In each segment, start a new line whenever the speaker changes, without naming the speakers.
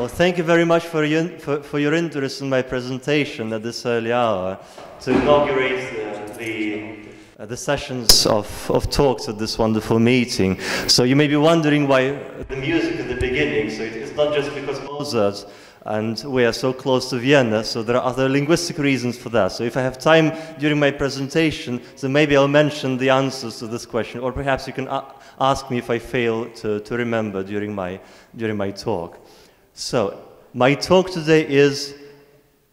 Well, thank you very much for your, for, for your interest in my presentation at this early hour to inaugurate uh, the, uh, the sessions of, of talks at this wonderful meeting. So you may be wondering why the music at the beginning. So it, it's not just because Mozart and we are so close to Vienna, so there are other linguistic reasons for that. So if I have time during my presentation, so maybe I'll mention the answers to this question, or perhaps you can ask me if I fail to, to remember during my, during my talk. So, my talk today is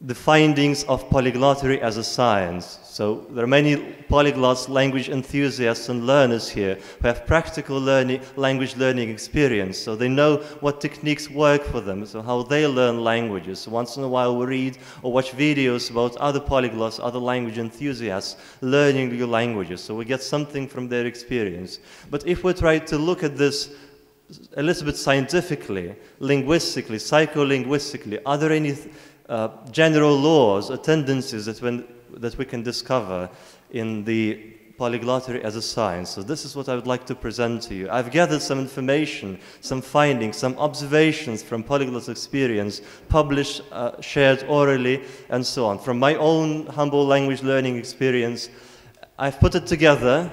the findings of polyglottery as a science. So, there are many polyglots, language enthusiasts, and learners here who have practical learning, language learning experience. So, they know what techniques work for them, so how they learn languages. So once in a while, we read or watch videos about other polyglots, other language enthusiasts learning new languages. So, we get something from their experience. But if we try to look at this a little bit scientifically, linguistically, psycholinguistically, are there any uh, general laws or tendencies that, when, that we can discover in the polyglottery as a science. So this is what I would like to present to you. I've gathered some information, some findings, some observations from polyglot experience, published, uh, shared orally, and so on. From my own humble language learning experience, I've put it together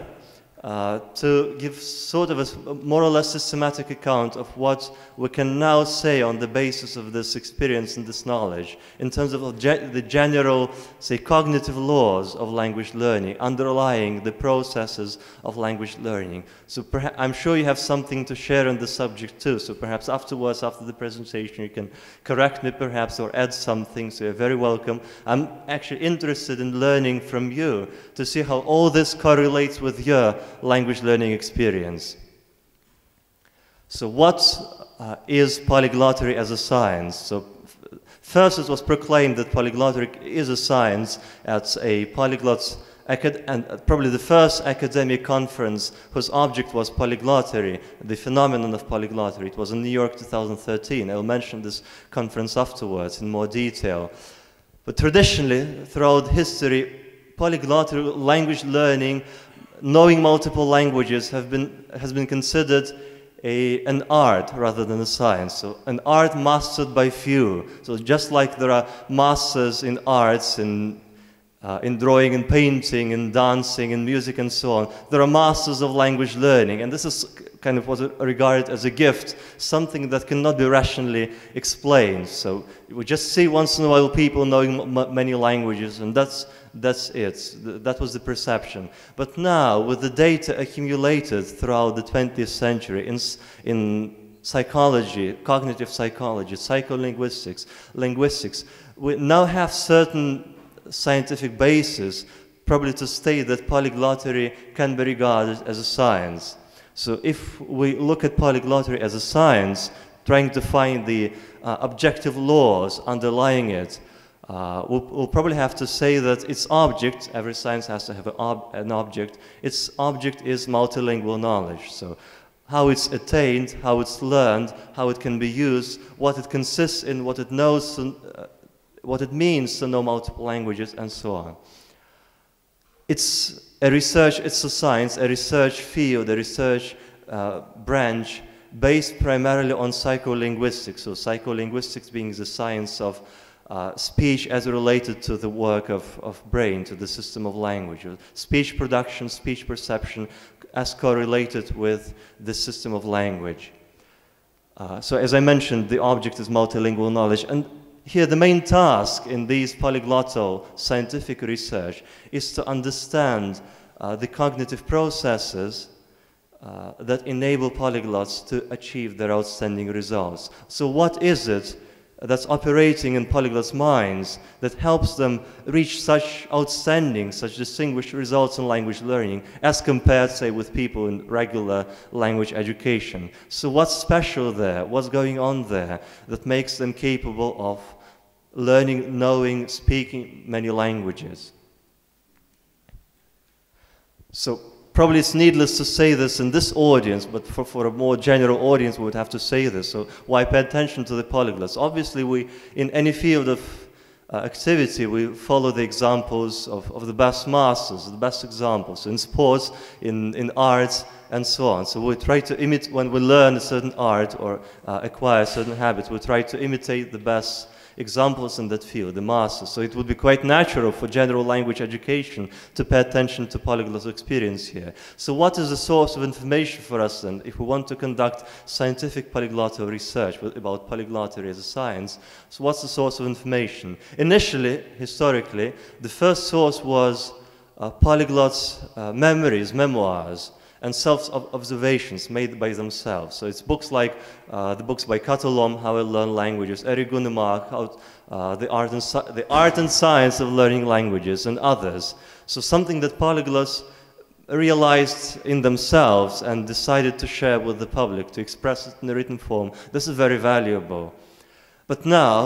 uh, to give sort of a more or less systematic account of what we can now say on the basis of this experience and this knowledge in terms of the general, say, cognitive laws of language learning underlying the processes of language learning. So I'm sure you have something to share on the subject too. So perhaps afterwards, after the presentation, you can correct me perhaps or add something. So you're very welcome. I'm actually interested in learning from you to see how all this correlates with your language learning experience. So what uh, is polyglottery as a science? So first it was proclaimed that polyglottery is a science at a polyglot and probably the first academic conference whose object was polyglottery, the phenomenon of polyglottery. It was in New York 2013. I'll mention this conference afterwards in more detail. But traditionally, throughout history, polyglottery language learning knowing multiple languages been, has been considered a, an art rather than a science. So an art mastered by few. So just like there are masters in arts, in, uh, in drawing and painting and dancing and music and so on, there are masters of language learning. And this is kind of was regarded as a gift, something that cannot be rationally explained. So we just see once in a while people knowing many languages, and that's that's it. That was the perception. But now, with the data accumulated throughout the 20th century in, in psychology, cognitive psychology, psycholinguistics, linguistics, we now have certain scientific basis probably to state that polyglottery can be regarded as a science. So if we look at polyglottery as a science, trying to find the uh, objective laws underlying it, uh, we'll, we'll, probably have to say that its object, every science has to have an, ob an, object, its object is multilingual knowledge. So how it's attained, how it's learned, how it can be used, what it consists in, what it knows, uh, what it means to know multiple languages, and so on. It's a research, it's a science, a research field, a research uh, branch based primarily on psycholinguistics. So psycholinguistics being the science of uh, speech as related to the work of, of brain, to the system of language. Speech production, speech perception as correlated with the system of language. Uh, so as I mentioned, the object is multilingual knowledge. And here the main task in these polyglottal scientific research is to understand uh, the cognitive processes uh, that enable polyglots to achieve their outstanding results. So what is it that's operating in polyglots' minds that helps them reach such outstanding, such distinguished results in language learning as compared, say, with people in regular language education. So what's special there? What's going on there that makes them capable of learning, knowing, speaking many languages? So probably it's needless to say this in this audience, but for, for a more general audience, we would have to say this. So why pay attention to the polyglots? Obviously, we, in any field of uh, activity, we follow the examples of, of the best masters, the best examples. In sports, in, in arts, and so on. So we try to imitate, when we learn a certain art or uh, acquire a certain habit, we try to imitate the best examples in that field, the masters. So it would be quite natural for general language education to pay attention to polyglot experience here. So what is the source of information for us then if we want to conduct scientific polyglot research about polyglottery as a science? So what's the source of information? Initially, historically, the first source was uh, polyglots' uh, memories, memoirs and self-observations made by themselves. So it's books like uh, the books by Kató Lomb, How I Learn Languages, Erik Gunnemark, how, uh, the, art and the Art and Science of Learning Languages, and others. So something that polyglots realized in themselves and decided to share with the public, to express it in a written form. This is very valuable. But now,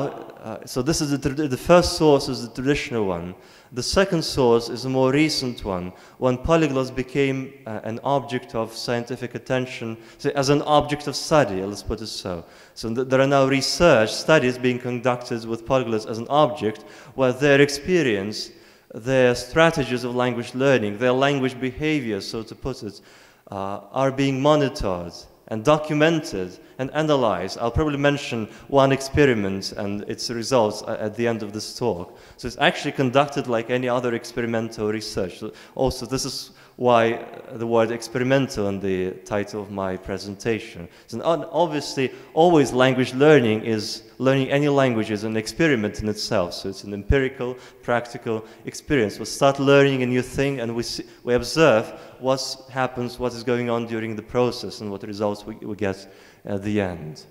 uh, so this is the, the first source is the traditional one. The second source is a more recent one, when polyglots became uh, an object of scientific attention, so as an object of study, let's put it so. So th there are now research studies being conducted with polyglots as an object, where their experience, their strategies of language learning, their language behavior, so to put it, uh, are being monitored and documented and analyze. I'll probably mention one experiment and its results at the end of this talk. So it's actually conducted like any other experimental research. Also, this is why the word experimental in the title of my presentation. So obviously, always language learning is learning any language is an experiment in itself. So it's an empirical, practical experience. We start learning a new thing and we, see, we observe what happens, what is going on during the process and what results we, we get at the end.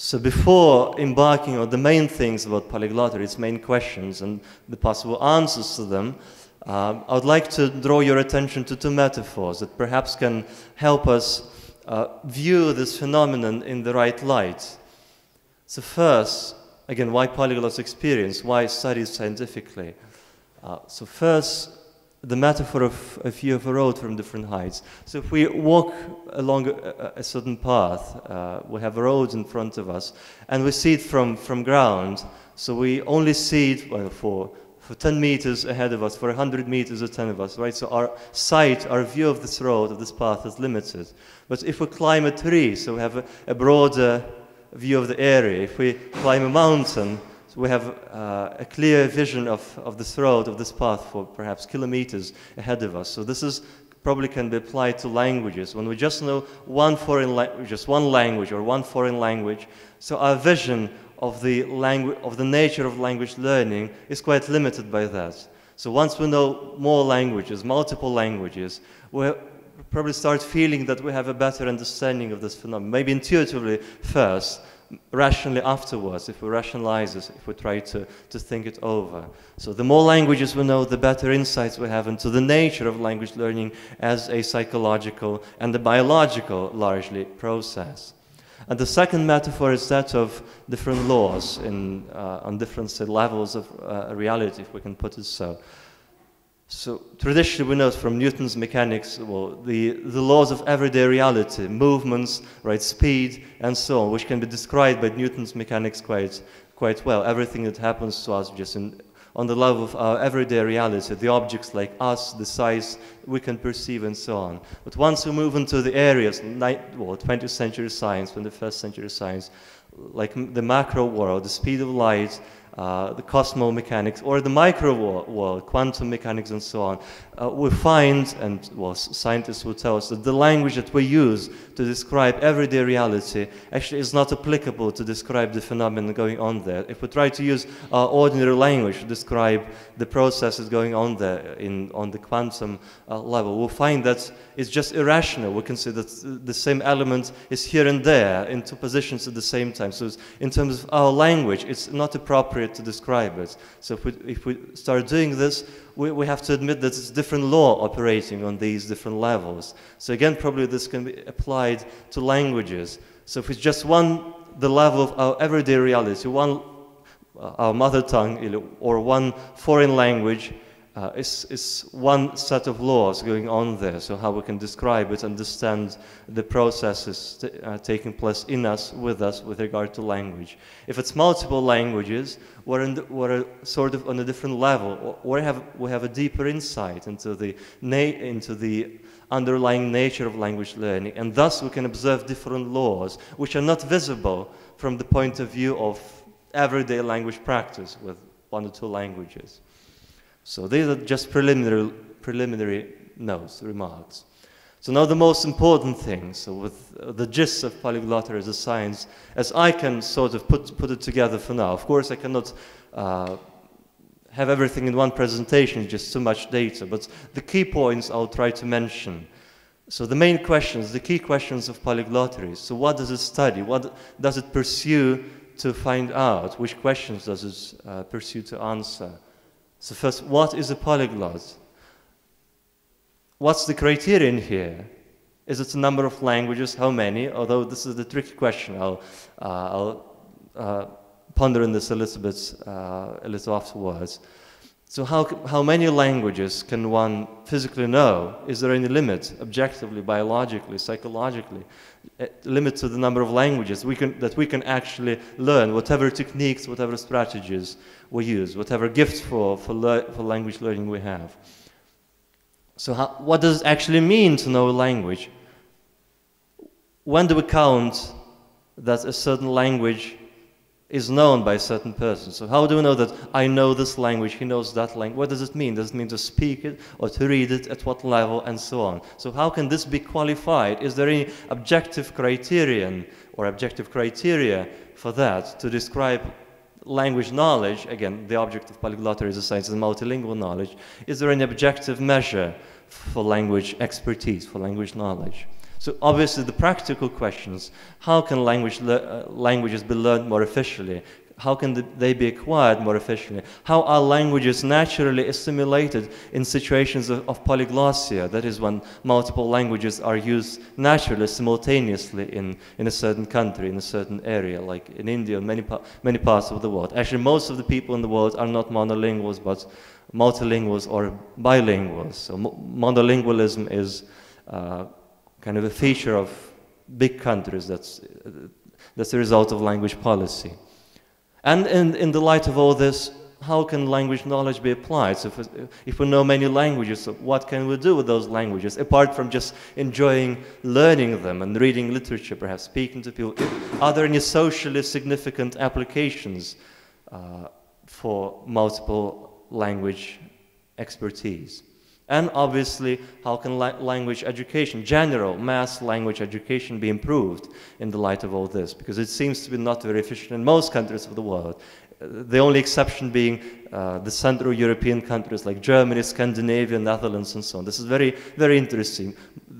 So before embarking on the main things about polyglottery, its main questions and the possible answers to them, um, I would like to draw your attention to two metaphors that perhaps can help us uh, view this phenomenon in the right light. So first, again, why polyglots experience? Why study scientifically? Uh, so first, the metaphor of a view of a road from different heights. So if we walk along a, a certain path, uh, we have a road in front of us, and we see it from, from ground, so we only see it well, for, for 10 meters ahead of us, for 100 meters or 10 of us, right? So our sight, our view of this road, of this path is limited. But if we climb a tree, so we have a, a broader view of the area, if we climb a mountain, we have uh, a clear vision of, of this road, of this path for perhaps kilometers ahead of us. So this is probably can be applied to languages. When we just know one foreign language, just one language or one foreign language, so our vision of the, of the nature of language learning is quite limited by that. So once we know more languages, multiple languages, we probably start feeling that we have a better understanding of this phenomenon, maybe intuitively first, rationally afterwards, if we rationalize this, if we try to, to think it over. So the more languages we know, the better insights we have into the nature of language learning as a psychological and a biological, largely, process. And the second metaphor is that of different laws in, uh, on different say, levels of uh, reality, if we can put it so. So traditionally we know from Newton's mechanics, well, the, the laws of everyday reality, movements, right, speed, and so on, which can be described by Newton's mechanics quite, quite well. Everything that happens to us just in, on the level of our everyday reality, the objects like us, the size we can perceive, and so on. But once we move into the areas, well, 20th century science, 21st century science, like the macro world, the speed of light, Uh, the cosmo mechanics, or the micro world, quantum mechanics, and so on, uh, we find, and well, scientists will tell us, that the language that we use to describe everyday reality actually is not applicable to describe the phenomenon going on there. If we try to use our ordinary language to describe the processes going on there in, on the quantum uh, level, we'll find that it's just irrational. We can see that the same element is here and there in two positions at the same time. So in terms of our language, it's not appropriate to describe it. So if we, if we start doing this, we, we have to admit that it's different law operating on these different levels. So again, probably this can be applied to languages. So if it's just one, the level of our everyday reality, one, uh, our mother tongue, or one foreign language, uh, is, is one set of laws going on there. So how we can describe it, understand the processes uh, taking place in us, with us, with regard to language. If it's multiple languages, we're, the, we're sort of on a different level. We have, we have a deeper insight into the, into the underlying nature of language learning, and thus we can observe different laws which are not visible from the point of view of everyday language practice with one or two languages. So these are just preliminary, preliminary notes, remarks. So now the most important thing, so with the gist of polyglottery as a science, as I can sort of put, put it together for now. Of course, I cannot uh, have everything in one presentation, just too much data, but the key points I'll try to mention. So the main questions, the key questions of polyglottery. So what does it study? What does it pursue to find out? Which questions does it uh, pursue to answer? So first, what is a polyglot? What's the criterion here? Is it a number of languages? How many? Although this is the tricky question. I'll, uh, I'll uh, ponder on this a little bit uh, a little afterwards. So how, how many languages can one physically know? Is there any limit, objectively, biologically, psychologically? A limit to the number of languages we can, that we can actually learn, whatever techniques, whatever strategies we use, whatever gifts for, for, for language learning we have. So how, what does it actually mean to know a language? When do we count that a certain language is known by a certain person. So how do we know that I know this language, he knows that language? What does it mean? Does it mean to speak it or to read it, at what level, and so on? So how can this be qualified? Is there any objective criterion or objective criteria for that to describe language knowledge? Again, the object of polyglottery is a science of multilingual knowledge. Is there any objective measure for language expertise, for language knowledge? So obviously the practical questions, how can language uh, languages be learned more efficiently? How can they be acquired more efficiently? How are languages naturally assimilated in situations of, of polyglossia? That is when multiple languages are used naturally, simultaneously in, in a certain country, in a certain area, like in India and many, many parts of the world. Actually, most of the people in the world are not monolinguals, but multilinguals or bilinguals. So monolingualism is uh, kind of a feature of big countries that's, that's the result of language policy. And in, in the light of all this, how can language knowledge be applied? So if, if we know many languages, what can we do with those languages, apart from just enjoying learning them and reading literature, perhaps speaking to people? Are there any socially significant applications uh, for multiple language expertise? And obviously, how can la language education, general mass language education, be improved in the light of all this? Because it seems to be not very efficient in most countries of the world. The only exception being uh, the Central European countries like Germany, Scandinavia, Netherlands, and so on. This is very, very interesting.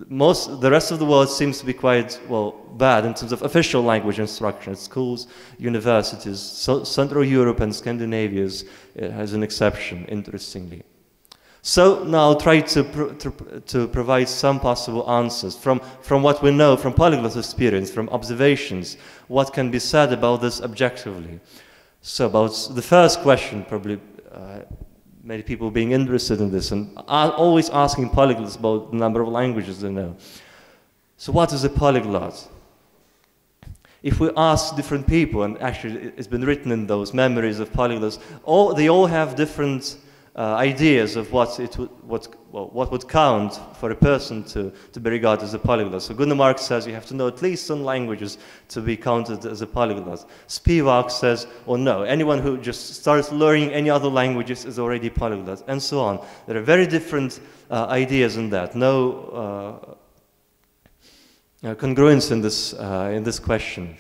Most, the rest of the world seems to be quite, well, bad in terms of official language instruction at schools, universities. So Central Europe and Scandinavia is, uh, has an exception, interestingly. So now I'll try to, to, to, provide some possible answers from, from what we know from polyglot experience, from observations, what can be said about this objectively. So about the first question, probably uh, many people being interested in this and always asking polyglots about the number of languages they know. So what is a polyglot? If we ask different people, and actually it's been written in those memories of polyglots, all, they all have different uh, ideas of what, it would, what, well, what would count for a person to, to be regarded as a polyglot. So Gunnar says you have to know at least some languages to be counted as a polyglot. Spivak says, oh no, anyone who just starts learning any other languages is already polyglot, and so on. There are very different uh, ideas in that. No uh, uh congruence in this, uh, in this question.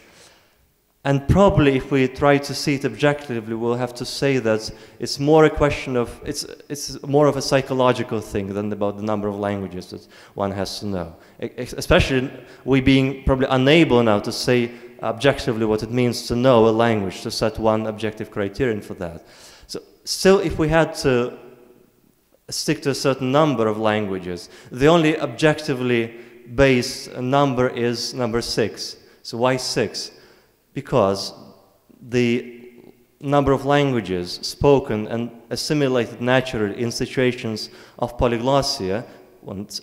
And probably if we try to see it objectively, we'll have to say that it's more a question of, it's, it's more of a psychological thing than about the number of languages that one has to know. Especially we being probably unable now to say objectively what it means to know a language, to set one objective criterion for that. So still, if we had to stick to a certain number of languages, the only objectively based number is number six. So why six? Because the number of languages spoken and assimilated naturally in situations of polyglossia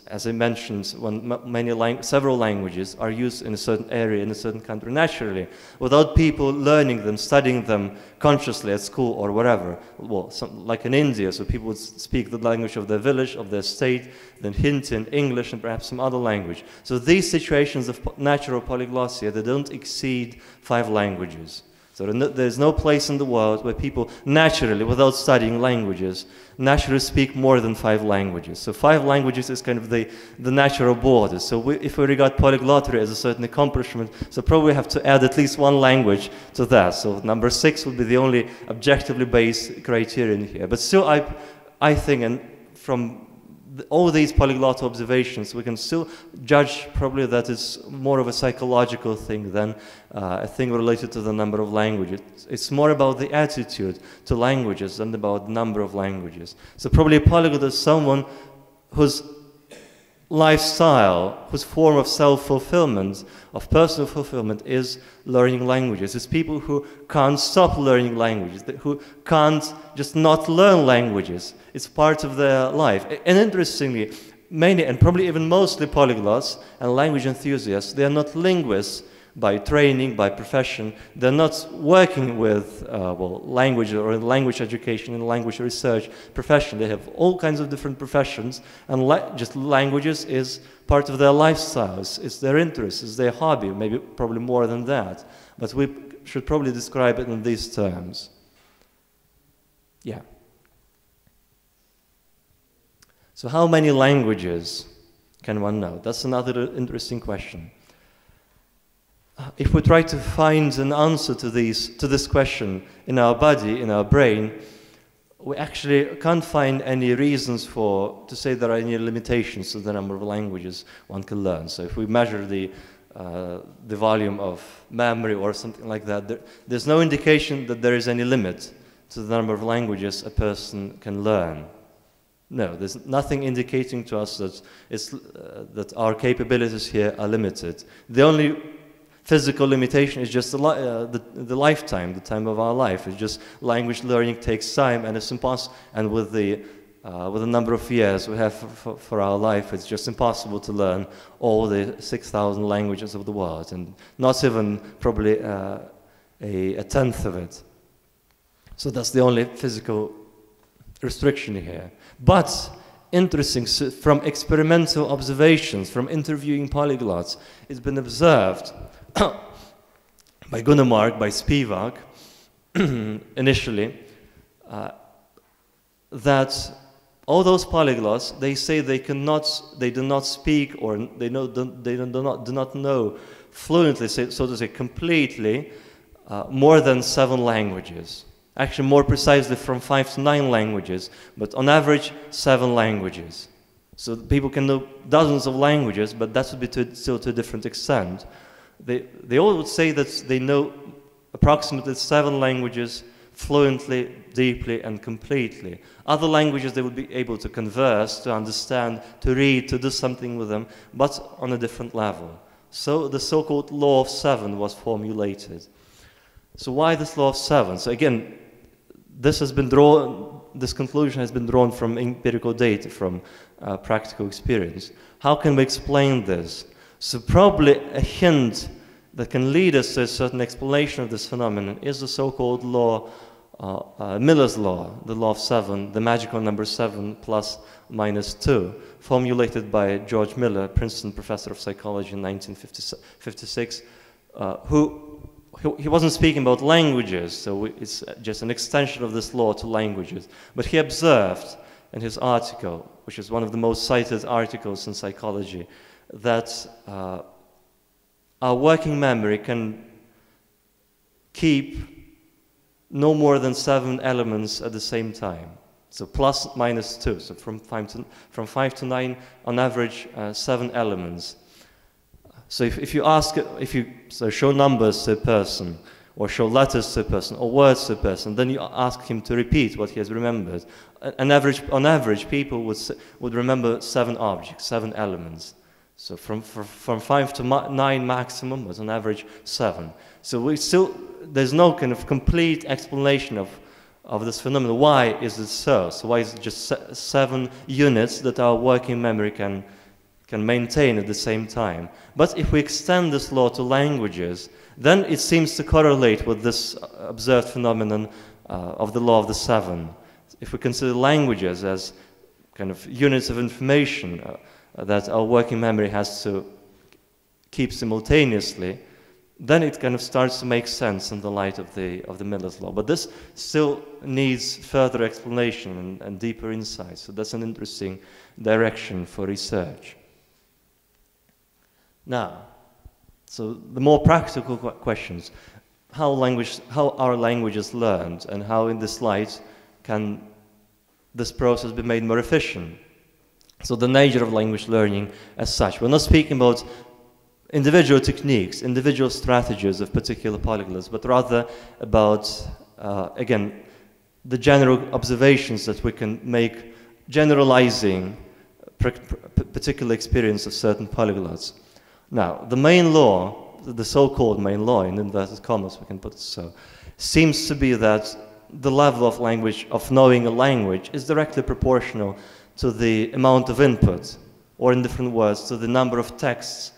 as I mentioned, when many lang several languages are used in a certain area in a certain country naturally, without people learning them, studying them consciously at school or wherever. Well, some, like in India, so people would speak the language of their village, of their state, then hint in English and perhaps some other language. So these situations of natural polyglossia, they don't exceed five languages. So there's no place in the world where people naturally, without studying languages, naturally speak more than five languages. So five languages is kind of the, the natural border. So we, if we regard polyglottery as a certain accomplishment, so probably have to add at least one language to that. So number six would be the only objectively based criterion here. But still, I, I think, and from all these polyglot observations, we can still judge probably that it's more of a psychological thing than uh, a thing related to the number of languages. It's more about the attitude to languages than about the number of languages. So probably a polyglot is someone whose lifestyle, whose form of self-fulfillment, of personal fulfillment is learning languages. It's people who can't stop learning languages, who can't just not learn languages. It's part of their life. And interestingly, many, and probably even mostly polyglots and language enthusiasts, they are not linguists, by training, by profession. They're not working with uh, well, language or language education and language research profession. They have all kinds of different professions, and la just languages is part of their lifestyles. It's their interest, it's their hobby, maybe probably more than that. But we should probably describe it in these terms. Yeah. So how many languages can one know? That's another interesting question if we try to find an answer to, these, to this question in our body, in our brain, we actually can't find any reasons for to say there are any limitations to the number of languages one can learn. So if we measure the uh, the volume of memory or something like that, there, there's no indication that there is any limit to the number of languages a person can learn. No, there's nothing indicating to us that, it's, uh, that our capabilities here are limited. The only physical limitation is just the, li uh, the, the, lifetime, the time of our life. It's just language learning takes time and it's impossible. And with the, uh, with the number of years we have for, for, our life, it's just impossible to learn all the 6,000 languages of the world and not even probably uh, a, a tenth of it. So that's the only physical restriction here. But interesting, from experimental observations, from interviewing polyglots, it's been observed by Gunnemark, by Spivak, initially, uh, that all those polyglots, they say they cannot, they do not speak or they, know, they do, not, do not know fluently, so to say, completely, uh, more than seven languages. Actually, more precisely, from five to nine languages, but on average, seven languages. So people can know dozens of languages, but that would be to, still to a different extent. They, they all would say that they know approximately seven languages fluently, deeply, and completely. Other languages they would be able to converse, to understand, to read, to do something with them, but on a different level. So the so-called law of seven was formulated. So why this law of seven? So again, this has been drawn, this conclusion has been drawn from empirical data, from uh, practical experience. How can we explain this? So probably a hint that can lead us to a certain explanation of this phenomenon is the so-called law, uh, uh, Miller's law, the law of seven, the magical number seven plus minus two, formulated by George Miller, Princeton professor of psychology in 1956, uh, who he wasn't speaking about languages, so it's just an extension of this law to languages. But he observed in his article, which is one of the most cited articles in psychology, that uh, our working memory can keep no more than seven elements at the same time. So plus minus two. So from five to, from five to nine, on average, uh, seven elements. So if, if you ask, if you so show numbers to a person, or show letters to a person, or words to a person, then you ask him to repeat what he has remembered. An average, on average, people would, would remember seven objects, seven elements. So from, from five to nine maximum, was on average seven. So we still, there's no kind of complete explanation of, of this phenomenon. Why is it so? So why is it just seven units that our working memory can, can maintain at the same time? But if we extend this law to languages, then it seems to correlate with this observed phenomenon uh, of the law of the seven. If we consider languages as kind of units of information, uh, that our working memory has to keep simultaneously, then it kind of starts to make sense in the light of the, of the Miller's law. But this still needs further explanation and, and deeper insight. So that's an interesting direction for research. Now, so the more practical questions, how, language, how are languages learned and how in this light can this process be made more efficient? So the nature of language learning as such. We're not speaking about individual techniques, individual strategies of particular polyglots, but rather about, uh, again, the general observations that we can make generalizing particular experience of certain polyglots. Now, the main law, the so-called main law in inverted commas, we can put it so, seems to be that the level of language, of knowing a language, is directly proportional to the amount of input, or in different words, to the number of texts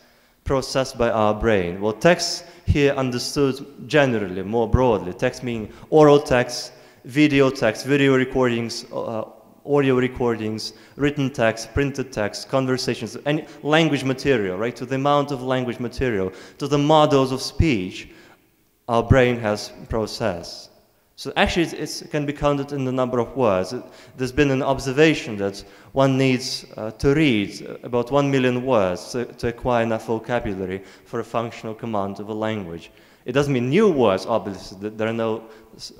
processed by our brain. Well, text here understood generally, more broadly, text meaning oral text, video text, video recordings, uh, audio recordings, written text, printed text, conversations, any language material, right? To the amount of language material, to the models of speech our brain has processed. So actually, it can be counted in the number of words. There's been an observation that one needs uh, to read about one million words to, to, acquire enough vocabulary for a functional command of a language. It doesn't mean new words, obviously. There are, no,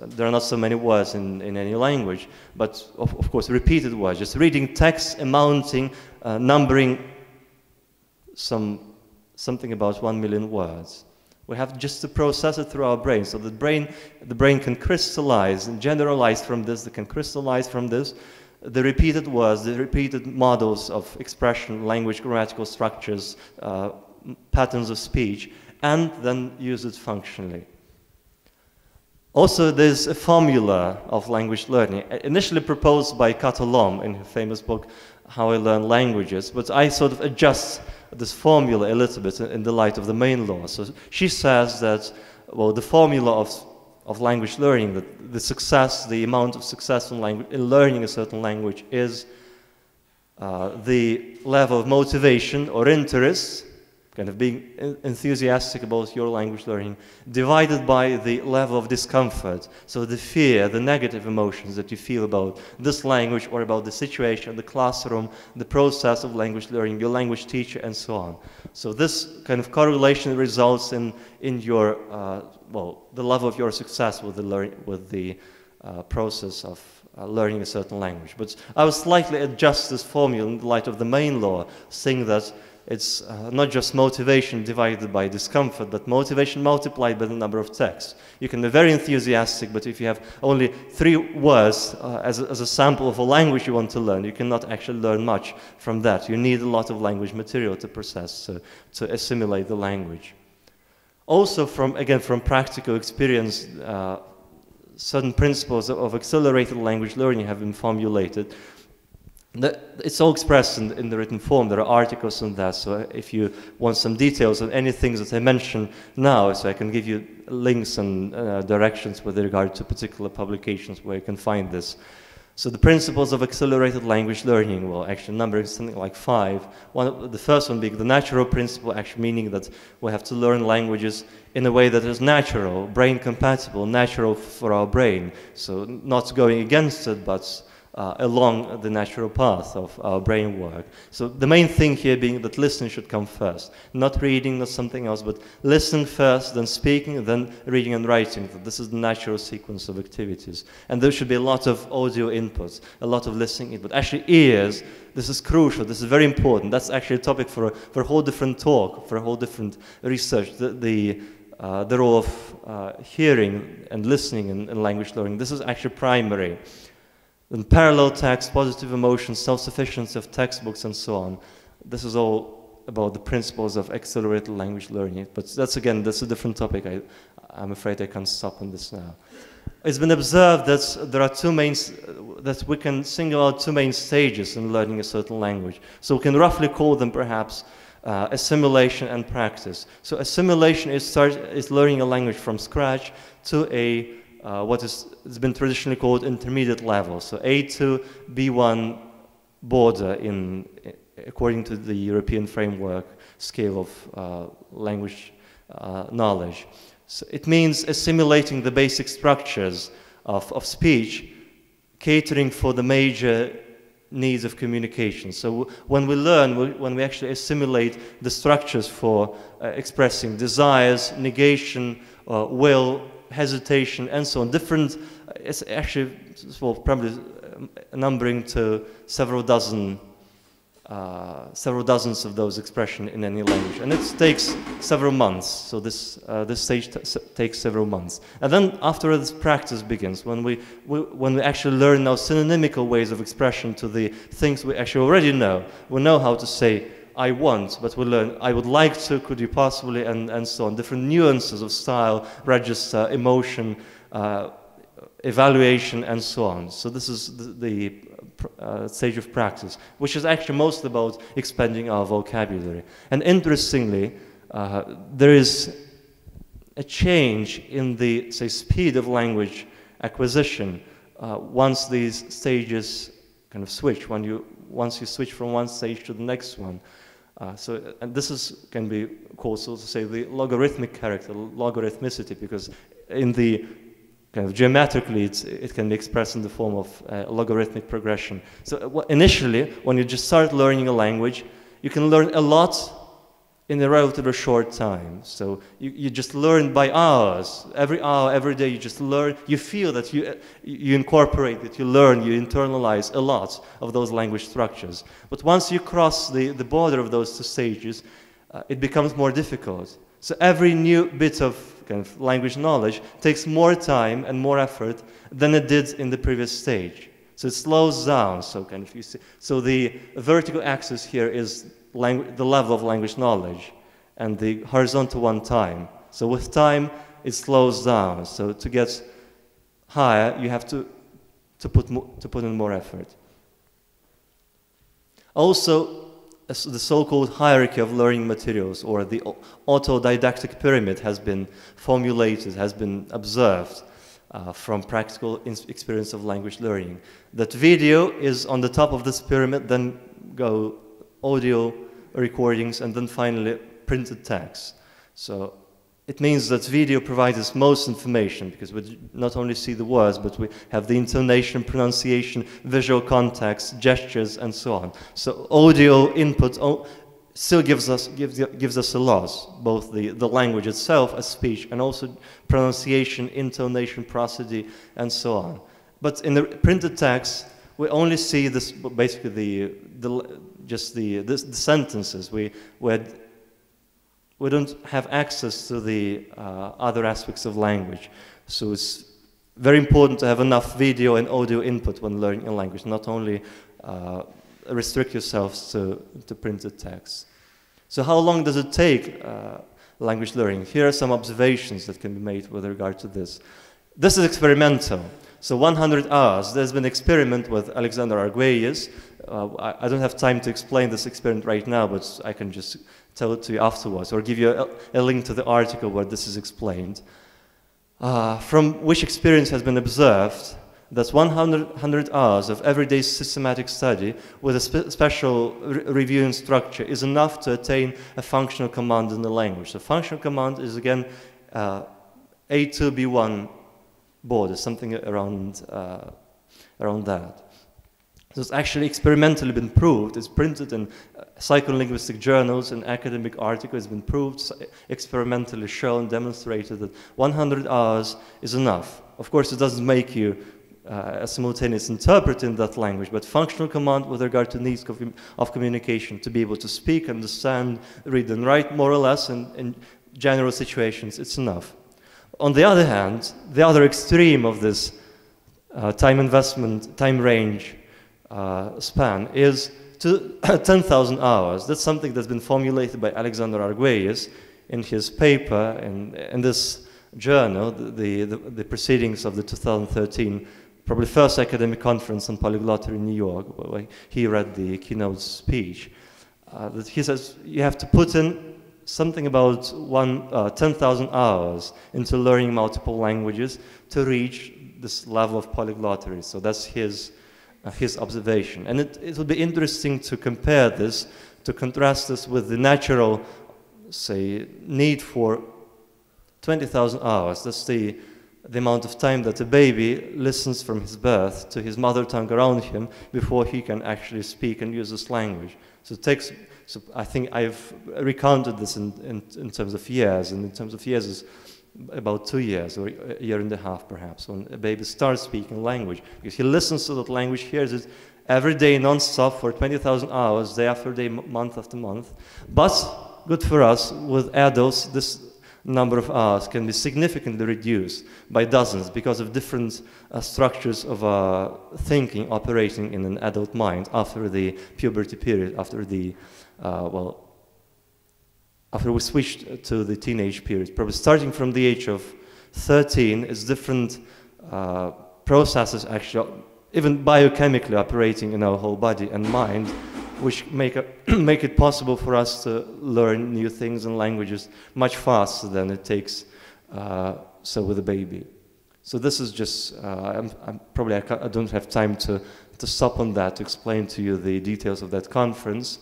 there are not so many words in, in any language, but of, of course, repeated words. Just reading text amounting, uh, numbering some, something about one million words. We have just to process it through our brain. So the brain, the brain can crystallize and generalize from this, it can crystallize from this the repeated words, the repeated models of expression, language, grammatical structures, uh, patterns of speech, and then use it functionally. Also, there's a formula of language learning, initially proposed by Kató Lomb in her famous book, How I Learn Languages, but I sort of adjust this formula a little bit in the light of the main law. So she says that, well, the formula of, of language learning, that the success, the amount of success in, language, in learning a certain language is uh, the level of motivation or interest kind of being enthusiastic about your language learning, divided by the level of discomfort. So the fear, the negative emotions that you feel about this language or about the situation, the classroom, the process of language learning, your language teacher, and so on. So this kind of correlation results in, in your, uh, well, the level of your success with the, learn with the uh, process of uh, learning a certain language. But I will slightly adjust this formula in the light of the main law, saying that it's uh, not just motivation divided by discomfort, but motivation multiplied by the number of texts. You can be very enthusiastic, but if you have only three words uh, as, a, as, a, sample of a language you want to learn, you cannot actually learn much from that. You need a lot of language material to process, to, to assimilate the language. Also, from, again, from practical experience, uh, certain principles of accelerated language learning have been formulated the, it's all expressed in, in, the written form. There are articles on that. So if you want some details on any things that I mention now, so I can give you links and uh, directions with regard to particular publications where you can find this. So the principles of accelerated language learning, well, actually number is something like five. One, the first one being the natural principle, actually meaning that we have to learn languages in a way that is natural, brain compatible, natural for our brain. So not going against it, but uh, along the natural path of our brain work. So the main thing here being that listening should come first, not reading, not something else, but listen first, then speaking, then reading and writing. This is the natural sequence of activities. And there should be a lot of audio inputs, a lot of listening input. Actually, ears, this is crucial, this is very important. That's actually a topic for a, for a whole different talk, for a whole different research. The, the uh, the role of uh, hearing and listening in, in language learning. This is actually primary. Then parallel text, positive emotions, self-sufficiency of textbooks and so on. This is all about the principles of accelerated language learning. But that's again, that's a different topic. I, I'm afraid I can't stop on this now. It's been observed that there are two main, that we can single out two main stages in learning a certain language. So we can roughly call them perhaps uh, assimilation and practice. So assimilation is, start, is learning a language from scratch to a uh, what is, has been traditionally called intermediate level. So A2, B1 border in, according to the European framework scale of uh, language uh, knowledge. So it means assimilating the basic structures of, of speech, catering for the major needs of communication. So when we learn, when we actually assimilate the structures for uh, expressing desires, negation, uh, will, hesitation, and so on, different, it's actually, well, probably um, numbering to several dozen uh, several dozens of those expressions in any language. And it takes several months. So this, uh, this stage takes several months. And then after this practice begins, when we, we, when we actually learn now synonymical ways of expression to the things we actually already know. We know how to say, I want, but we learn, I would like to, could you possibly, and, and so on. Different nuances of style, register, emotion, uh, evaluation, and so on. So this is the, the uh, stage of practice, which is actually most about expanding our vocabulary. And interestingly, uh, there is a change in the, say, speed of language acquisition uh, once these stages kind of switch, when you, once you switch from one stage to the next one. Uh, so, and this is, can be called, so to say, the logarithmic character, logarithmicity, because in the kind of geometrically it can be expressed in the form of uh, logarithmic progression. So uh, initially, when you just start learning a language, you can learn a lot in a relatively short time. So you, you just learn by hours. Every hour, every day, you just learn. You feel that you, you incorporate, it, you learn, you internalize a lot of those language structures. But once you cross the, the border of those two stages, uh, it becomes more difficult. So every new bit of kind of language knowledge takes more time and more effort than it did in the previous stage. So it slows down. So kind of you see, so the vertical axis here is the level of language knowledge, and the horizontal one time. So with time, it slows down. So to get higher, you have to to put to put in more effort. Also, the so-called hierarchy of learning materials or the autodidactic pyramid has been formulated, has been observed uh, from practical experience of language learning. That video is on the top of this pyramid, then go audio recordings, and then finally printed text. So it means that video provides us most information because we not only see the words, but we have the intonation, pronunciation, visual context, gestures, and so on. So audio input still gives us, gives, gives us a loss, both the, the language itself as speech and also pronunciation, intonation, prosody, and so on. But in the printed text, we only see this, basically the, the, just the, the, the sentences. We, we we don't have access to the uh, other aspects of language. So it's very important to have enough video and audio input when learning a language, not only uh, restrict yourselves to, to printed text. So how long does it take uh, language learning? Here are some observations that can be made with regard to this. This is experimental. So 100 hours. There's been an experiment with Alexander Arguelles. Uh, I, I, don't have time to explain this experiment right now, but I can just tell it to you afterwards or give you a, a link to the article where this is explained. Uh, from which experience has been observed that 100, 100 hours of everyday systematic study with a spe special re reviewing structure is enough to attain a functional command in the language. So functional command is again uh, A2, B1 border, something around, uh, around that. So it's actually experimentally been proved. It's printed in uh, psycholinguistic journals and academic articles. It's been proved, experimentally shown, demonstrated that 100 hours is enough. Of course, it doesn't make you uh, a simultaneous interpreter in that language, but functional command with regard to needs of communication, to be able to speak, understand, read and write more or less in, in general situations, it's enough. On the other hand, the other extreme of this uh, time investment, time range uh, span is 10,000 hours. That's something that's been formulated by Alexander Arguelles in his paper in, in this journal, the, the, the proceedings of the 2013 probably first academic conference on polyglottery in New York, where he read the keynote speech. Uh, that he says you have to put in something about one, uh, 10,000 hours into learning multiple languages to reach this level of polyglottery. So that's his, uh, his observation. And it, it would be interesting to compare this, to contrast this with the natural, say, need for 20,000 hours. That's the, the amount of time that a baby listens from his birth to his mother tongue around him before he can actually speak and use this language. So it takes, so I think I've recounted this in, in, in terms of years, and in terms of years is about two years or a year and a half perhaps when a baby starts speaking language because he listens to that language, hears it every day non-stop for 20,000 hours, day after day, month after month. But good for us, with adults, this number of hours can be significantly reduced by dozens because of different uh, structures of uh, thinking operating in an adult mind after the puberty period, after the, uh, well, after we switched to the teenage period. Probably starting from the age of 13, it's different uh, processes actually, even biochemically operating in our whole body and mind which make, a, make it possible for us to learn new things and languages much faster than it takes uh, so with a baby. So this is just, uh, I'm, I'm probably I, I, don't have time to, to stop on that to explain to you the details of that conference.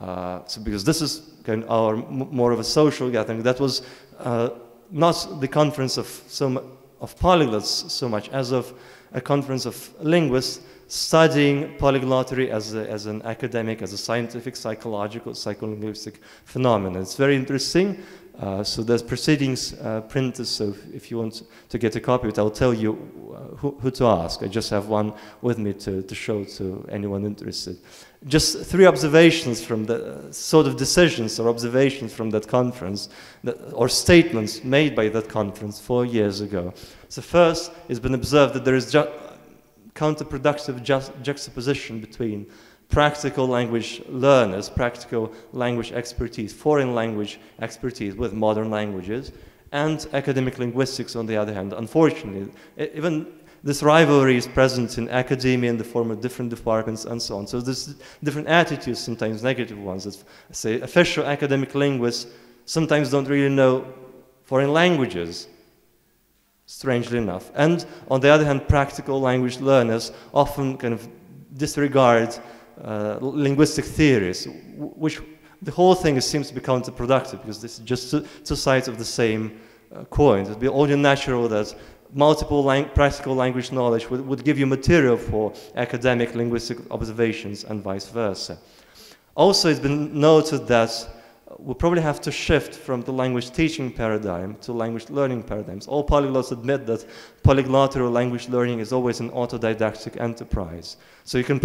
Uh, so because this is kind of our more of a social gathering, that was uh, not the conference of, some, of polyglots so much as of a conference of linguists studying polyglottery as, a, as an academic, as a scientific, psychological, psycholinguistic phenomenon. It's very interesting. Uh, so there's proceedings uh, printed, so if, if, you want to get a copy of it, I'll tell you uh, who, who, to ask. I just have one with me to, to show to anyone interested. Just three observations from the uh, sort of decisions or observations from that conference, that, or statements made by that conference four years ago. So first, it's been observed that there is just counterproductive juxtaposition between practical language learners, practical language expertise, foreign language expertise with modern languages, and academic linguistics on the other hand. Unfortunately, even this rivalry is present in academia in the form of different departments and so on. So there's different attitudes, sometimes negative ones. That say official academic linguists sometimes don't really know foreign languages strangely enough. And on the other hand, practical language learners often kind of disregard uh, linguistic theories, which the whole thing seems to be counterproductive because this is just two, two sides of the same uh, coin. It would be only natural that multiple lang practical language knowledge would, would give you material for academic linguistic observations and vice versa. Also, it's been noted that we'll probably have to shift from the language teaching paradigm to language learning paradigms. All polyglots admit that polyglottic or language learning is always an autodidactic enterprise. So you can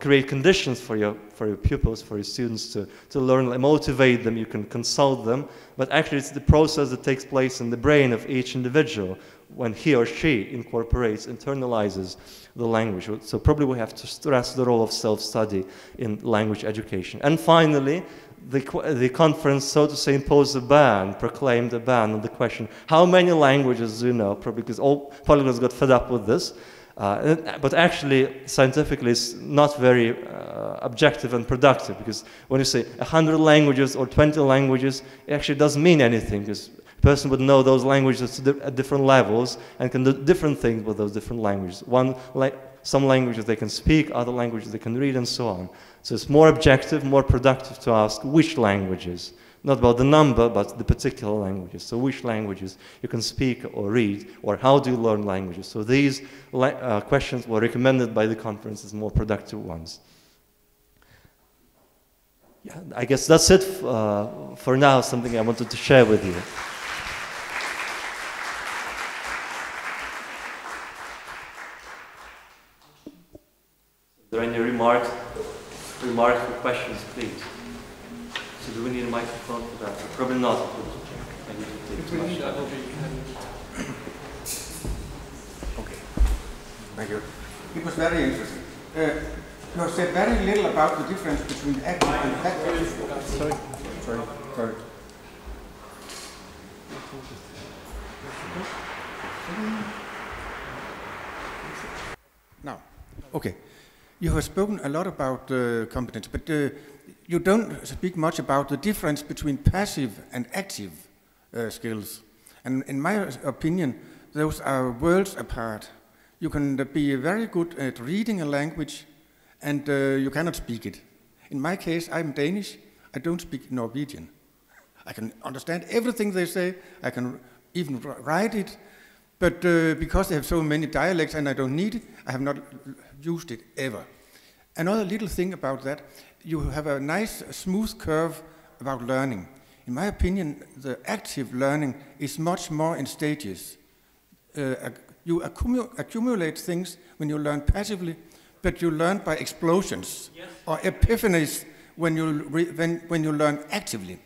create conditions for your, for your pupils, for your students to, to learn, motivate them, you can consult them, but actually it's the process that takes place in the brain of each individual when he or she incorporates, internalizes the language. So probably we have to stress the role of self-study in language education. And finally, the, the conference, so to say, imposed a ban, proclaimed a ban on the question, how many languages do you know? Probably because all polyglots got fed up with this. Uh, but actually, scientifically, it's not very uh, objective and productive because when you say 100 languages or 20 languages, it actually doesn't mean anything because a person would know those languages at different levels and can do different things with those different languages. One, like some languages they can speak, other languages they can read, and so on. So it's more objective, more productive to ask which languages, not about the number, but the particular languages. So which languages you can speak or read, or how do you learn languages? So these uh, questions were recommended by the conference as more productive ones. Yeah, I guess that's it uh, for now, something I wanted to share with you. Are there any remarks? Remarks or questions, please. So do we need a microphone for that? Probably not.
Okay. Thank you. It was very interesting. Uh, You said very little about the difference between active and passive. Sorry, sorry, sorry. Now, okay. You have spoken a lot about uh, competence, but uh, you don't speak much about the difference between passive and active uh, skills. And in my opinion, those are worlds apart. You can be very good at reading a language and uh, you cannot speak it. In my case, I'm Danish. I don't speak Norwegian. I can understand everything they say. I can even write it. But uh, because they have so many dialects and I don't need it, I have not used it ever. Another little thing about that, you have a nice smooth curve about learning. In my opinion, the active learning is much more in stages. Uh, you accumu accumulate things when you learn passively, but you learn by explosions yes. or epiphanies when you, when, when you learn actively.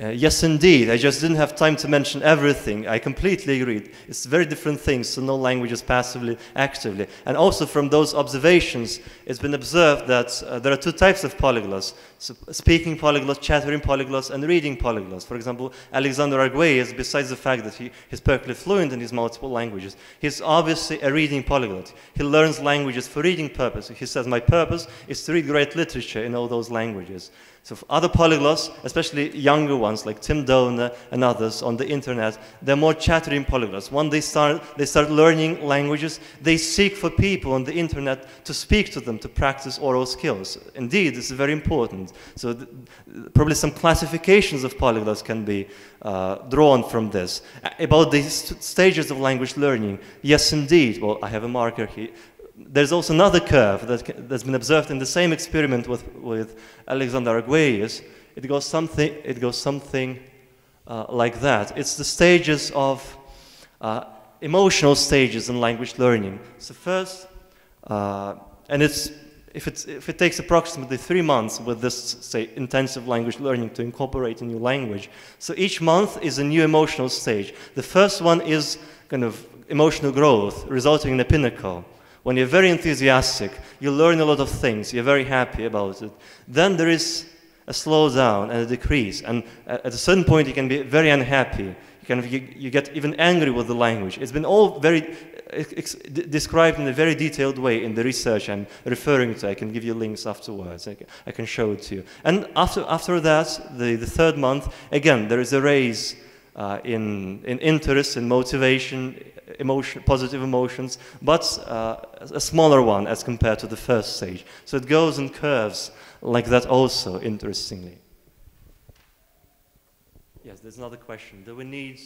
Uh, yes, indeed. I just didn't have time to mention everything. I completely agree. It's very different things to know languages passively, actively. And also from those observations, it's been observed that uh, there are two types of polyglots. Speaking polyglots, chattering polyglots, and reading polyglots. For example, Alexander Arguelles, besides the fact that he is perfectly fluent in his multiple languages, he's obviously a reading polyglot. He learns languages for reading purposes. He says, my purpose is to read great literature in all those languages. So other polyglots, especially younger ones like Tim Doner and others on the internet, they're more chattering polyglots. When they start, they start learning languages, they seek for people on the internet to speak to them, to practice oral skills. Indeed, this is very important. So probably some classifications of polyglots can be uh, drawn from this. About the st stages of language learning, yes, indeed. Well, I have a marker here there's also another curve that, that's been observed in the same experiment with, with Alexander Arguelles. It goes something, it goes something uh, like that. It's the stages of uh, emotional stages in language learning. So first, uh, and it's, if, if it takes approximately three months with this, say, intensive language learning to incorporate a new language, so each month is a new emotional stage. The first one is kind of emotional growth, resulting in a pinnacle. When you're very enthusiastic, you learn a lot of things, you're very happy about it. Then there is a slowdown and a decrease. And at a certain point, you can be very unhappy. Kind of, you, you get even angry with the language. It's been all very described in a very detailed way in the research I'm referring to. I can give you links afterwards. I can, show it to you. And after, after that, the, the third month, again, there is a raise uh, in, in interest and motivation, emotion, positive emotions, but uh, a smaller one as compared to the first stage. So it goes in curves like that also, interestingly. Yes, there's another question. Do we need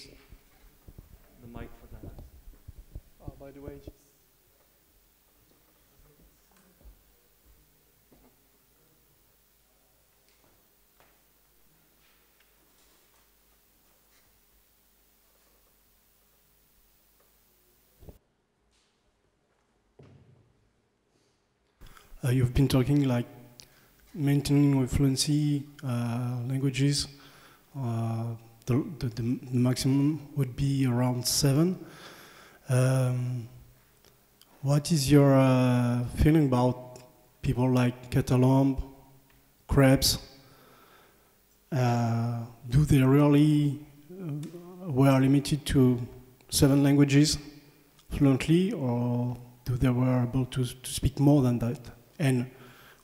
the mic for that?
Oh, by the way, Uh, you've been talking like maintaining fluency uh, languages. Uh, the, the, the, maximum would be around seven. Um, what is your uh, feeling about people like Kató Lomb, Krebs? Uh, do they really uh, were limited to seven languages fluently, or do they were able to, to speak more than that? And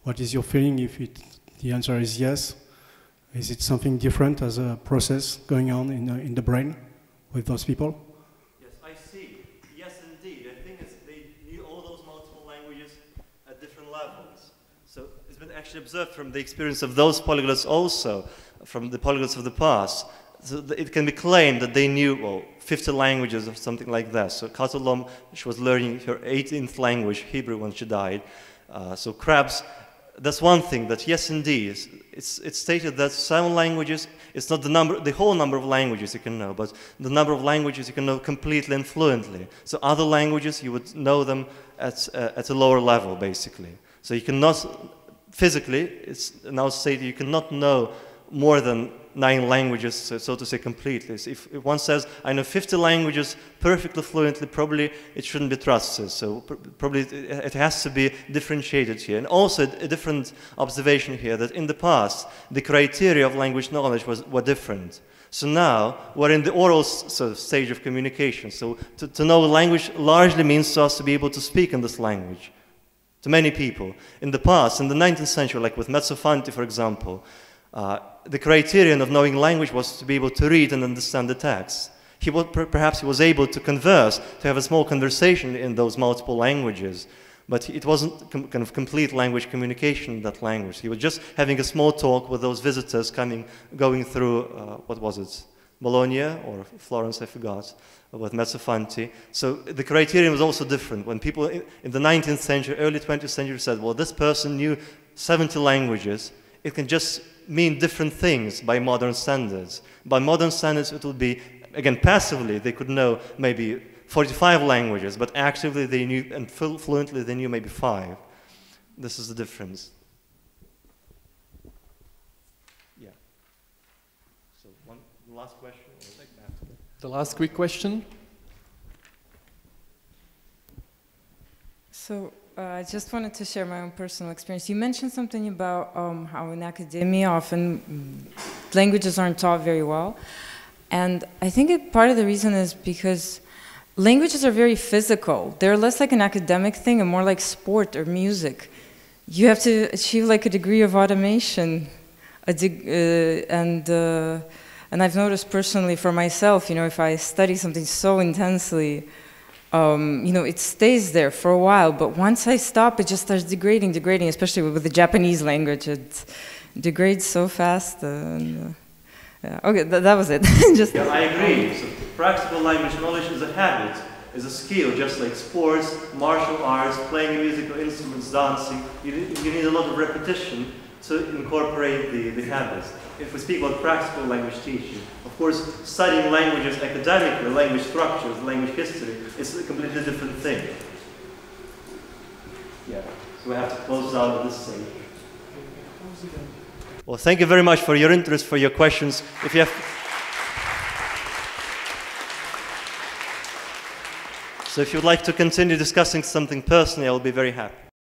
what is your feeling if it, the answer is yes? Is it something different as a process going on in, uh, in the brain with those people?
Yes, I see. Yes, indeed. I think they knew all those multiple languages at different levels. So it's been actually observed from the experience of those polyglots also, from the polyglots of the past. So it can be claimed that they knew, well, 50 languages or something like that. So Kató Lomb, she was learning her 18th language, Hebrew, when she died. Uh, so Krebs, that's one thing that yes, indeed, it's, it's stated that seven languages, it's not the number, the whole number of languages you can know, but the number of languages you can know completely and fluently. So other languages, you would know them at, uh, at a lower level, basically. So you cannot, physically, it's now stated you cannot know more than nine languages, so, so to say, completely. If, if, one says, I know 50 languages perfectly fluently, probably it shouldn't be trusted. So pr probably it, it, has to be differentiated here. And also a, a, different observation here that in the past, the criteria of language knowledge was, were different. So now we're in the oral sort of stage of communication. So to, to know language largely means to us to be able to speak in this language to many people. In the past, in the 19th century, like with Mezzofanti, for example, uh, the criterion of knowing language was to be able to read and understand the text. He was, perhaps he was able to converse, to have a small conversation in those multiple languages, but it wasn't kind of complete language communication in that language. He was just having a small talk with those visitors coming, going through, uh, what was it, Bologna or Florence, I forgot, with Mezzofanti. So the criterion was also different. When people in the 19th century, early 20th century said, well, this person knew 70 languages, it can just mean different things by modern standards. By modern standards, it would be, again, passively, they could know maybe 45 languages, but actively they knew, and fluently they knew maybe five. This is the difference. Yeah. So one last question?
The last quick question.
So uh, I just wanted to share my own personal experience. You mentioned something about um, how in academia often languages aren't taught very well. And I think it, part of the reason is because languages are very physical. They're less like an academic thing and more like sport or music. You have to achieve like a degree of automation a uh, and uh, and I've noticed personally for myself, you know, if I study something so intensely, um, you know, it stays there for a while, but once I stop, it just starts degrading, degrading, especially with the Japanese language. It degrades so fast. And, uh, yeah. Okay, th that was it.
just yeah, I agree. So practical language knowledge is a habit, is a skill, just like sports, martial arts, playing musical instruments, dancing. You, you need a lot of repetition to incorporate the, the habits if we speak about practical language teaching, of course, studying languages academically, language structures, language history, is a completely different thing. Yeah, so we have to close out at this stage. Well, thank you very much for your interest, for your questions. If you have So if you'd like to continue discussing something personally, I'll be very happy.